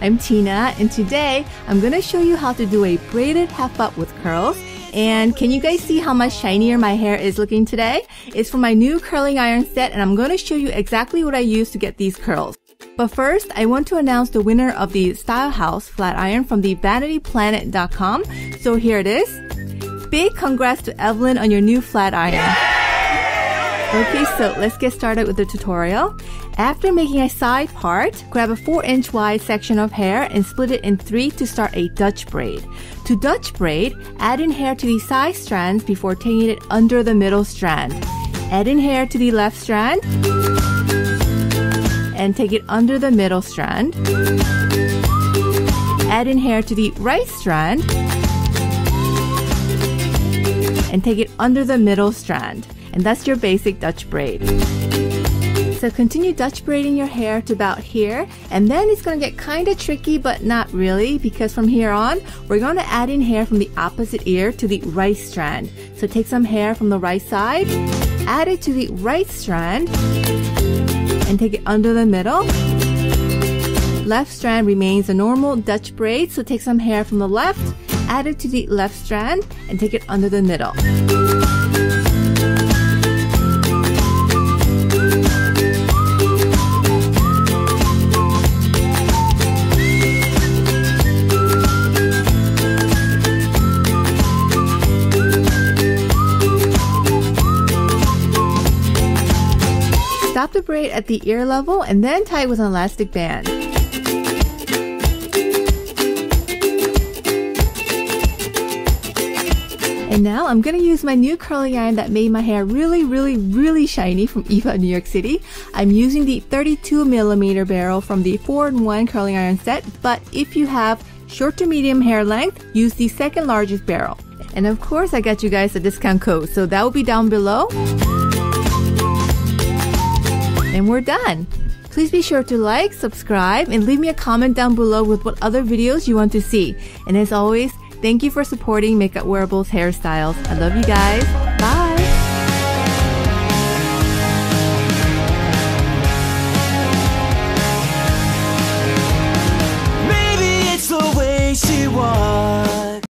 I'm Tina and today I'm gonna show you how to do a braided half up with curls. And can you guys see how much shinier my hair is looking today? It's from my new curling iron set and I'm gonna show you exactly what I use to get these curls. But first, I want to announce the winner of the Style House flat iron from the vanityplanet.com. So here it is. Big congrats to Evelyn on your new flat iron. Okay, so let's get started with the tutorial. After making a side part, grab a 4 inch wide section of hair and split it in 3 to start a Dutch braid. To Dutch braid, add in hair to the side strands before taking it under the middle strand. Add in hair to the left strand and take it under the middle strand. Add in hair to the right strand and take it under the middle strand and that's your basic Dutch braid. So continue Dutch braiding your hair to about here and then it's going to get kind of tricky but not really because from here on we're going to add in hair from the opposite ear to the right strand. So take some hair from the right side, add it to the right strand and take it under the middle. Left strand remains a normal Dutch braid so take some hair from the left, add it to the left strand and take it under the middle. Stop the braid at the ear level and then tie it with an elastic band. And now I'm to use my new curling iron that made my hair really, really, really shiny from Eva New York City. I'm using the 32 millimeter barrel from the 4-in-1 curling iron set, but if you have short to medium hair length, use the second largest barrel. And of course, I got you guys a discount code, so that will be down below. And we're done. Please be sure to like, subscribe, and leave me a comment down below with what other videos you want to see. And as always, thank you for supporting Makeup Wearables hairstyles. I love you guys.